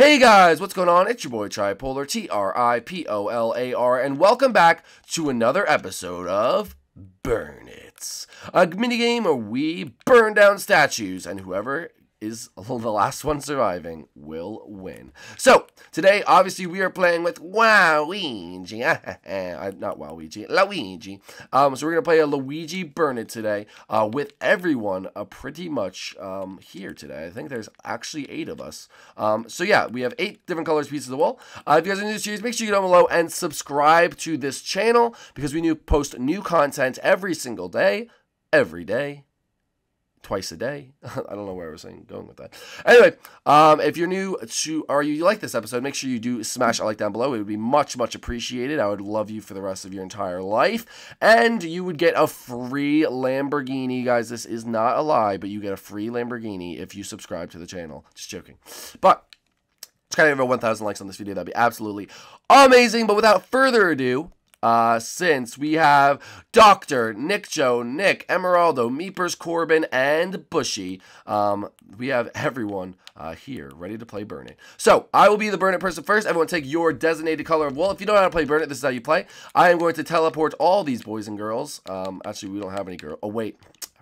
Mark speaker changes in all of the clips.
Speaker 1: Hey guys, what's going on? It's your boy Tripolar, T R I P O L A R, and welcome back to another episode of Burn It, a minigame where we burn down statues, and whoever is the last one surviving will win. So, today, obviously, we are playing with Waluigi. Not Waluigi, Luigi. Um, so, we're going to play a Luigi Burn It today uh, with everyone uh, pretty much um, here today. I think there's actually eight of us. Um, so, yeah, we have eight different colors pieces of the wall. Uh, if you guys are new to the series, make sure you go down below and subscribe to this channel because we new post new content every single day, every day twice a day. I don't know where I was saying going with that. Anyway, um, if you're new to or you like this episode, make sure you do smash a like down below. It would be much much appreciated. I would love you for the rest of your entire life, and you would get a free Lamborghini, guys. This is not a lie, but you get a free Lamborghini if you subscribe to the channel. Just joking, but. It's kind of over 1,000 likes on this video. That'd be absolutely amazing. But without further ado, uh, since we have Doctor, Nick Joe, Nick, Emeraldo, Meepers, Corbin, and Bushy. Um, we have everyone uh, here ready to play Burn It. So, I will be the Burn It person first. Everyone take your designated color of wool. If you don't know how to play Burn It, this is how you play. I am going to teleport all these boys and girls. Um, actually, we don't have any girls. Oh, wait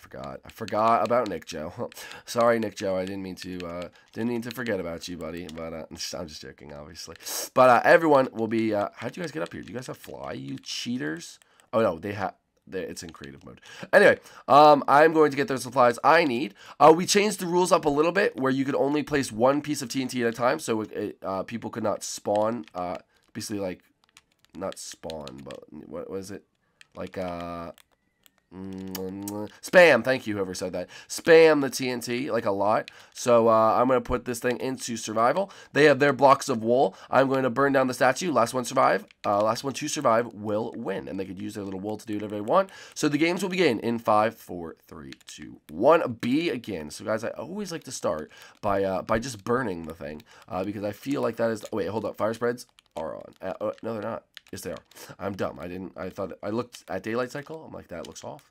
Speaker 1: forgot. I forgot about Nick Joe. Sorry, Nick Joe. I didn't mean to. Uh, didn't mean to forget about you, buddy. But uh, I'm just joking, obviously. But uh, everyone will be. Uh, how'd you guys get up here? Do you guys have fly? You cheaters! Oh no, they have. It's in creative mode. Anyway, um, I'm going to get those supplies I need. Uh, we changed the rules up a little bit where you could only place one piece of TNT at a time, so it, uh, people could not spawn. Uh, basically, like not spawn, but what was it? Like uh, Spam, thank you, whoever said that. Spam the TNT, like a lot. So uh, I'm going to put this thing into survival. They have their blocks of wool. I'm going to burn down the statue. Last one survive. Uh, last one to survive will win. And they could use their little wool to do whatever they want. So the games will begin in five, four, three, two, one. B again. So guys, I always like to start by uh, by just burning the thing. Uh, because I feel like that is... Oh, wait, hold up. Fire spreads are on. Uh, uh, no, they're not. Yes, they are. I'm dumb. I didn't. I thought I looked at daylight cycle. I'm like that looks off.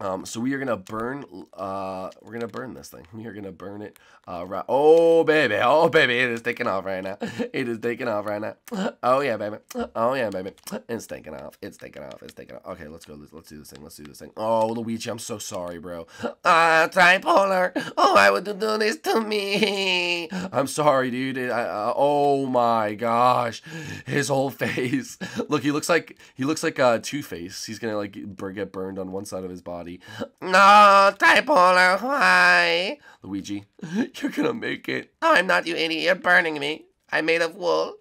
Speaker 1: Um, so we are gonna burn. Uh, we're gonna burn this thing. We are gonna burn it. Uh, right. Oh baby, oh baby, it is taking off right now. It is taking off right now. Oh yeah, baby. Oh yeah, baby. It's taking off. It's taking off. It's taking off. Okay, let's go. Let's, let's do this thing. Let's do this thing. Oh Luigi, I'm so sorry, bro. Ah, uh, tripolar. Oh, why would you do this to me? I'm sorry, dude. I, uh, oh my gosh, his whole face. Look, he looks like he looks like uh, Two Face. He's gonna like get burned on one side of his body. No, Tripolar, why? Luigi, you're gonna make it. I'm not, you idiot. You're burning me. I'm made of wool.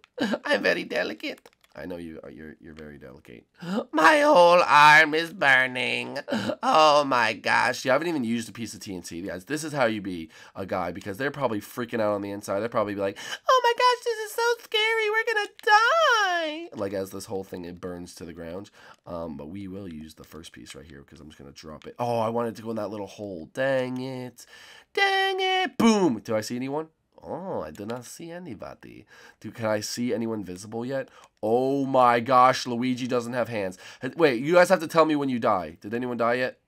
Speaker 1: I'm very delicate. I know you are. You're you're very delicate. My whole arm is burning. Oh my gosh! You haven't even used a piece of TNT, guys. This is how you be a guy because they're probably freaking out on the inside. They're probably be like, "Oh my gosh, this is so scary. We're gonna die!" Like as this whole thing it burns to the ground. Um, but we will use the first piece right here because I'm just gonna drop it. Oh, I wanted to go in that little hole. Dang it! Dang it! Boom! Do I see anyone? Oh, I did not see anybody. Do can I see anyone visible yet? Oh my gosh, Luigi doesn't have hands. Wait, you guys have to tell me when you die. Did anyone die yet?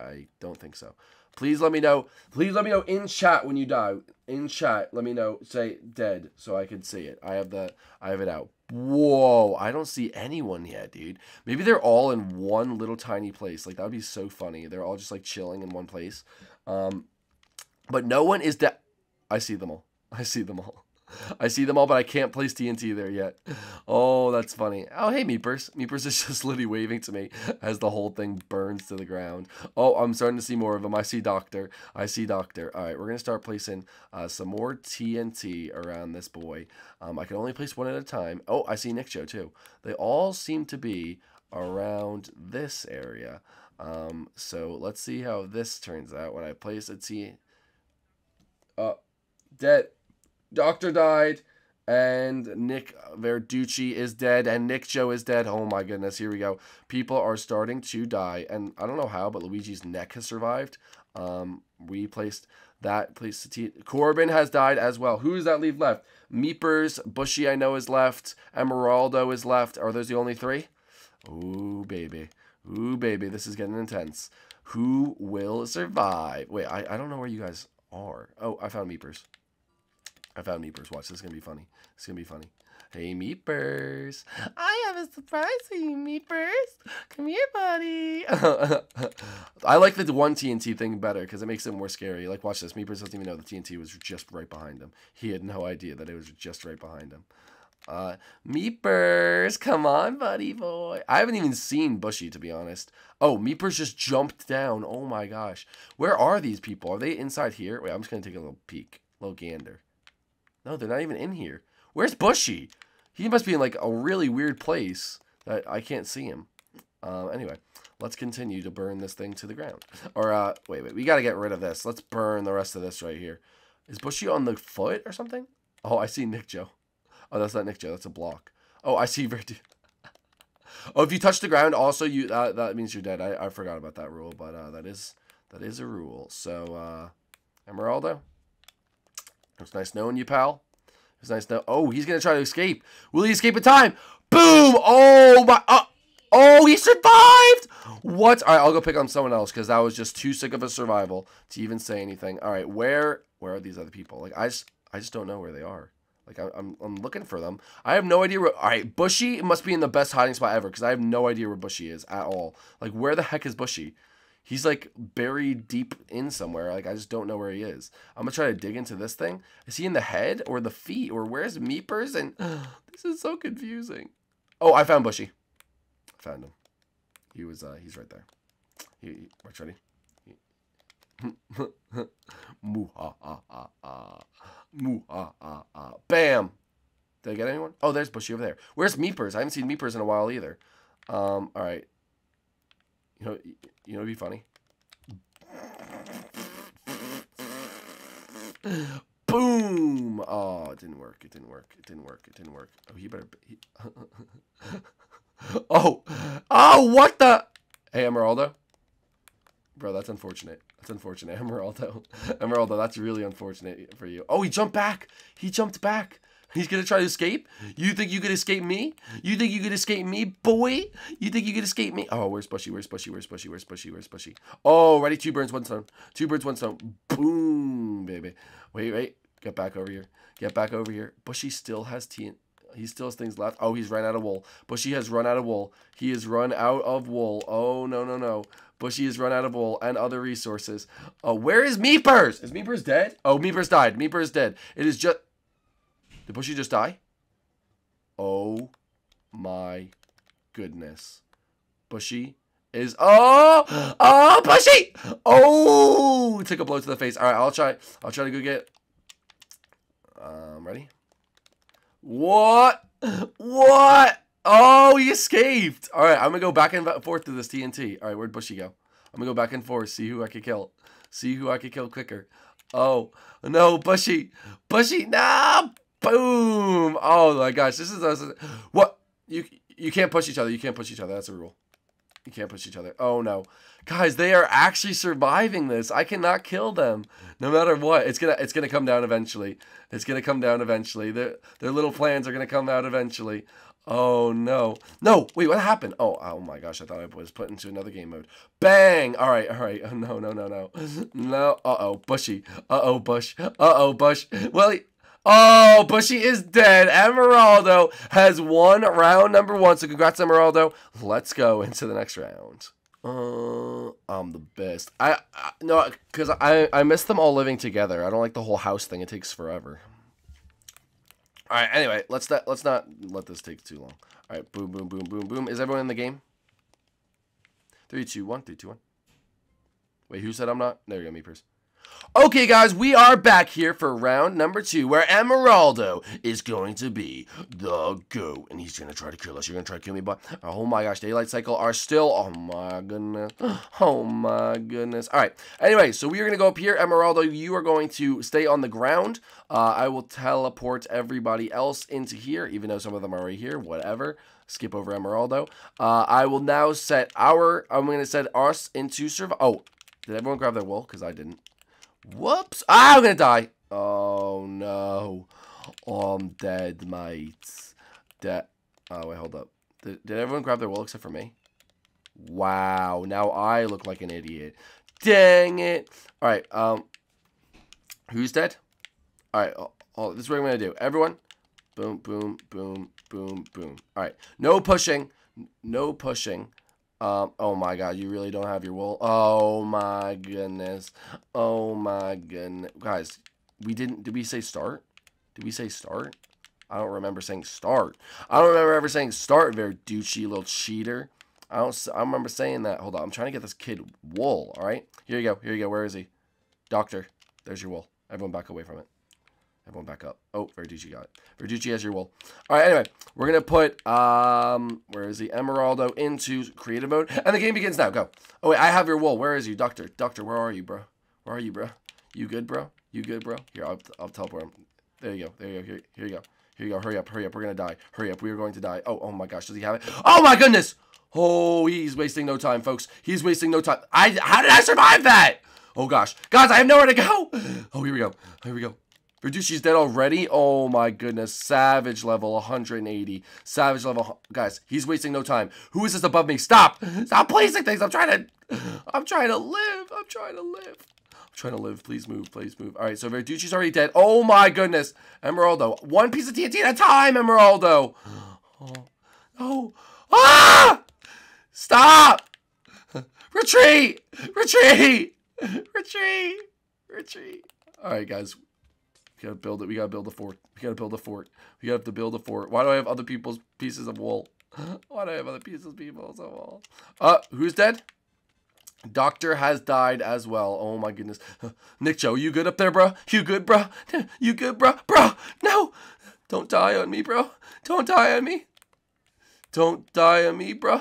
Speaker 1: I don't think so. Please let me know. Please let me know in chat when you die. In chat, let me know. Say dead so I can see it. I have the I have it out. Whoa, I don't see anyone yet, dude. Maybe they're all in one little tiny place. Like that would be so funny. They're all just like chilling in one place. Um but no one is dead. I see them all. I see them all. I see them all, but I can't place TNT there yet. Oh, that's funny. Oh, hey, Meepers. Meepers is just literally waving to me as the whole thing burns to the ground. Oh, I'm starting to see more of them. I see Doctor. I see Doctor. All right, we're going to start placing uh, some more TNT around this boy. Um, I can only place one at a time. Oh, I see Nick Joe, too. They all seem to be around this area. Um, so let's see how this turns out when I place a T uh, dead. Doctor died, and Nick Verducci is dead, and Nick Joe is dead. Oh my goodness, here we go. People are starting to die, and I don't know how, but Luigi's neck has survived. Um, we placed that place. Corbin has died as well. Who does that leave left? Meepers, Bushy, I know is left. Emeraldo is left. Are those the only three? Ooh, baby. Ooh, baby. This is getting intense. Who will survive? Wait, I, I don't know where you guys are. Oh, I found Meepers. I found Meepers. Watch, this is gonna be funny. It's gonna be funny. Hey, Meepers. I have a surprise for you, Meepers. Come here, buddy. I like the one TNT thing better because it makes it more scary. Like, watch this. Meepers doesn't even know the TNT was just right behind him. He had no idea that it was just right behind him. Uh, Meepers, come on, buddy boy. I haven't even seen Bushy, to be honest. Oh, Meepers just jumped down. Oh my gosh. Where are these people? Are they inside here? Wait, I'm just going to take a little peek. Little gander. No, they're not even in here. Where's Bushy? He must be in like a really weird place that I can't see him. Uh, anyway, let's continue to burn this thing to the ground. Or, uh, wait, wait, we got to get rid of this. Let's burn the rest of this right here. Is Bushy on the foot or something? Oh, I see Nick Joe. Oh, that's not Nick Joe. That's a block. Oh, I see Verdu. oh, if you touch the ground, also you uh, that means you're dead. I, I forgot about that rule, but uh, that is that is a rule. So, uh, Emeraldo, it's nice knowing you, pal. It's nice to. Oh, he's gonna try to escape. Will he escape in time? Boom! Oh my. Uh, oh, he survived. What? All right, I'll go pick on someone else because that was just too sick of a survival to even say anything. All right, where where are these other people? Like I just I just don't know where they are. Like I, I'm, I'm looking for them. I have no idea where. All right, Bushy must be in the best hiding spot ever because I have no idea where Bushy is at all. Like where the heck is Bushy? He's like buried deep in somewhere. Like I just don't know where he is. I'm gonna try to dig into this thing. Is he in the head or the feet or where's Meepers? And this is so confusing. Oh, I found Bushy. I found him. He was. uh He's right there. He, he watch ready. Moo ha ha ha ha. Moo ha ha ha. Bam. Did I get anyone? Oh, there's Bushy over there. Where's Meepers? I haven't seen Meepers in a while either. Um. All right. You know. You know, it'd be funny. Boom! Oh, it didn't work. It didn't work. It didn't work. It didn't work. Oh, he better. He... oh, oh! What the? Hey, Emeraldo. Bro, that's unfortunate. That's unfortunate, Emeraldo. Emeraldo, that's really unfortunate for you. Oh, he jumped back. He jumped back. He's gonna try to escape? You think you could escape me? You think you could escape me, boy? You think you could escape me? Oh, where's Bushy? Where's Bushy? Where's Bushy? Where's Bushy? Where's Bushy? Oh, ready? Two birds, one stone. Two birds, one stone. Boom, baby. Wait, wait. Get back over here. Get back over here. Bushy still has tea. He still has things left. Oh, he's run out of wool. Bushy has run out of wool. He has run out of wool. Oh, no, no, no. Bushy has run out of wool and other resources. Oh, where is Meepers? Is Meepers dead? Oh, Meepers died. Meepers dead. It is just... Did Bushy just die? Oh my goodness. Bushy is oh oh Bushy oh took a blow to the face. All right, I'll try. I'll try to go get. Um, ready? What? What? Oh, he escaped. All right, I'm gonna go back and forth to this TNT. All right, where'd Bushy go? I'm gonna go back and forth, see who I can kill. See who I can kill quicker. Oh no, Bushy, Bushy, nah, Boom! Oh my gosh, this is. What? You you can't push each other. You can't push each other. That's a rule. You can't push each other. Oh no. Guys, they are actually surviving this. I cannot kill them. No matter what. It's gonna it's gonna come down eventually. It's gonna come down eventually. Their their little plans are gonna come out eventually. Oh no. No, wait, what happened? Oh, oh my gosh, I thought I was put into another game mode. Bang! Alright, alright. Oh, no, no, no, no. No. Uh-oh, Bushy. Uh-oh, Bush. Uh-oh, Bush. Well, Oh, Bushy is dead. Emeraldo has won round number one. So congrats, Emeraldo. Let's go into the next round. Uh, I'm the best. I, I no, because I I miss them all living together. I don't like the whole house thing. It takes forever. All right. Anyway, let's not let's not let this take too long. All right. Boom, boom, boom, boom, boom. Is everyone in the game? Three, two, one. Three, two, one. Wait, who said I'm not? There you go, Meepers. Okay, guys, we are back here for round number two, where Emeraldo is going to be the GOAT, and he's going to try to kill us. You're going to try to kill me, but oh my gosh, Daylight Cycle are still, oh my goodness, oh my goodness. All right, anyway, so we are going to go up here. Emeraldo, you are going to stay on the ground. Uh, I will teleport everybody else into here, even though some of them are right here, whatever skip over Emeraldo. Uh, I will now set our, I'm going to set us into survival. Oh, did everyone grab their wool? Because I didn't. Whoops. Ah, I'm to die. Oh, no. Oh, I'm dead, mates. Dead. Oh, wait, hold up. Did, did everyone grab their wool except for me? Wow. Now I look like an idiot. Dang it. All right. Um, Who's dead? All right. Oh, this is what I'm gonna do. Everyone, boom, boom, boom, boom, boom. All right, no pushing, no pushing. Um, oh my god, you really don't have your wool. Oh my goodness. Oh my goodness. Guys, we didn't, did we say start? Did we say start? I don't remember saying start. I don't remember ever saying start, Verducci, little cheater. I don't, I remember saying that. Hold on, I'm trying to get this kid wool, all right? Here you go, here you go. Where is he? Doctor, there's your wool. Everyone back away from it. Everyone back up. Oh, Verducci got it. Verducci has your wool. All right, anyway, we're going to put, um, where is he? Emeraldo into creative mode. And the game begins now. Go. Oh, wait, I have your wool. Where is you? Doctor, doctor, where are you, bro? Where are you, bro? You good, bro? You good, bro? Here, I'll, I'll teleport him. There you go. There you go. Here, here you go. Here you go. Hurry up. Hurry up. We're going to die. Hurry up. We are going to die. Oh, oh my gosh. Does he have it? Oh my goodness. Oh, he's wasting no time, folks. He's wasting no time. I, how did I survive that? Oh gosh. Guys, I have nowhere to go. Oh, here we go. Here we go. Verducci's dead already? Oh my goodness. Savage level 180. Savage level. Guys, he's wasting no time. Who is this above me? Stop. Stop placing things. I'm trying to. I'm trying to live. I'm trying to live. I'm trying to live. Please move. Please move. All right, so Verducci's already dead. Oh my goodness. Emeraldo. One piece of TNT at a time, Emeraldo. Oh. Oh. Ah! Stop! Retreat! Retreat! Retreat! Retreat! Alright, guys. We gotta build it. We gotta build a fort. We gotta build a fort. We have to build a fort. Why do I have other people's pieces of wool? Why do I have other pieces of people's of wool? Uh, who's dead? Doctor has died as well. Oh my goodness. Nick Joe, you good up there, bro? You good, bro? You good, bro? Bro, no! Don't die on me, bro. Don't die on me. Don't die on me, bro.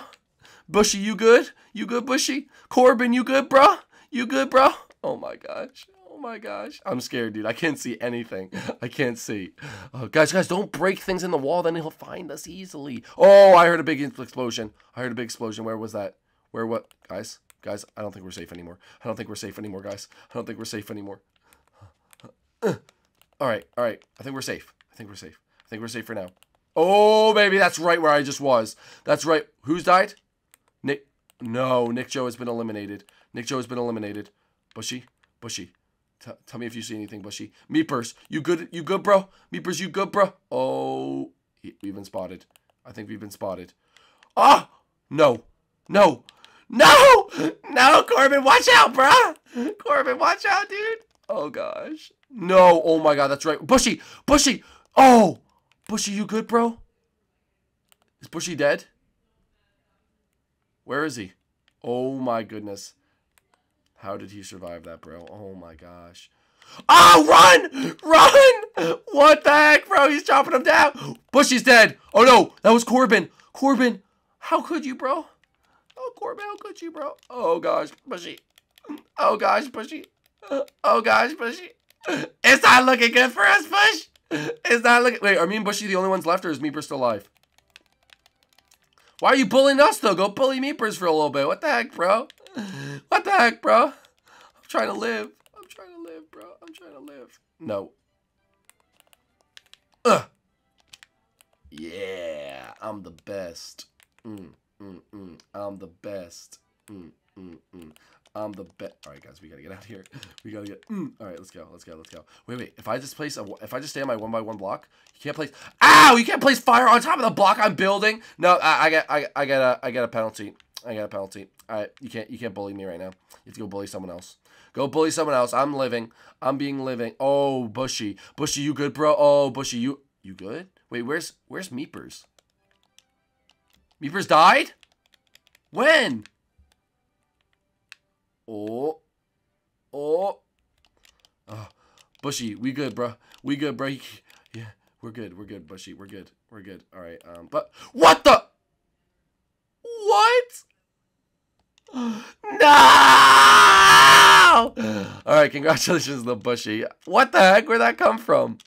Speaker 1: Bushy, you good? You good, Bushy? Corbin, you good, bro? You good, bro? Oh my gosh. My gosh. I'm scared, dude. I can't see anything. I can't see. Oh, guys, guys, don't break things in the wall. Then he'll find us easily. Oh, I heard a big explosion. I heard a big explosion. Where was that? Where what? Guys, guys, I don't think we're safe anymore. I don't think we're safe anymore, guys. I don't think we're safe anymore. all right, all right. I think we're safe. I think we're safe. I think we're safe for now. Oh, baby, that's right where I just was. That's right. Who's died? Nick. No, Nick Joe has been eliminated. Nick Joe has been eliminated. Bushy, Bushy. T tell me if you see anything, Bushy. Meepers, you good? You good, bro? Meepers, you good, bro? Oh, we've been spotted. I think we've been spotted. Ah! No. No. No! No, Corbin, watch out, bro! Corbin, watch out, dude! Oh, gosh. No. Oh, my God, that's right. Bushy! Bushy! Oh! Bushy, you good, bro? Is Bushy dead? Where is he? Oh my goodness. How did he survive that, bro? Oh my gosh. Oh, run! Run! What the heck, bro? He's chopping him down. Bushy's dead. Oh no, that was Corbin. Corbin, how could you, bro? Oh, Corbin, how could you, bro? Oh gosh, Bushy. Oh gosh, Bushy. Oh gosh, Bushy. It's not looking good for us, Bush. It's not looking. Wait, are me and Bushy the only ones left, or is Meeper still alive? Why are you bullying us, though? Go bully Meepers for a little bit. What the heck, bro? What the heck, bro? I'm trying to live. I'm trying to live, bro. I'm trying to live. No. Ugh. Yeah, I'm the best. Mm, mm, mm. I'm the best. Mm, mm, mm. I'm the best. All right, guys, we gotta get out of here. We gotta get. Mm. All right, let's go. Let's go. Let's go. Wait, wait. If I just place a, if I just stay on my one by one block, you can't place. Ow! You can't place fire on top of the block I'm building. No, I, I get, I, I get a, I get a penalty. I got a penalty. All right, you can't, you can't bully me right now. You have to go bully someone else. Go bully someone else. I'm living. I'm being living. Oh, Bushy, Bushy, you good, bro? Oh, Bushy, you, you good? Wait, where's, where's Meepers? Meepers died? When? Oh. Oh. Oh. Bushy, we good, bro. We good, bro. Yeah, we're good. We're good, Bushy. We're good. We're good. All right. Um, but what the? What? No! All right, congratulations, the Bushy. What the heck? Where'd that come from?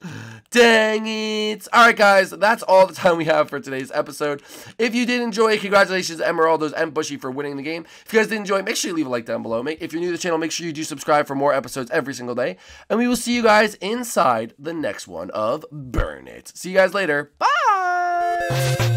Speaker 1: Dang it. All right, guys, that's all the time we have for today's episode. If you did enjoy, congratulations, Emeraldos and Bushy, for winning the game. If you guys did enjoy, make sure you leave a like down below. If you're new to the channel, make sure you do subscribe for more episodes every single day. And we will see you guys inside the next one of Burn It. See you guys later. Bye!